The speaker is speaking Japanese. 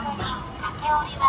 に駆け下ります。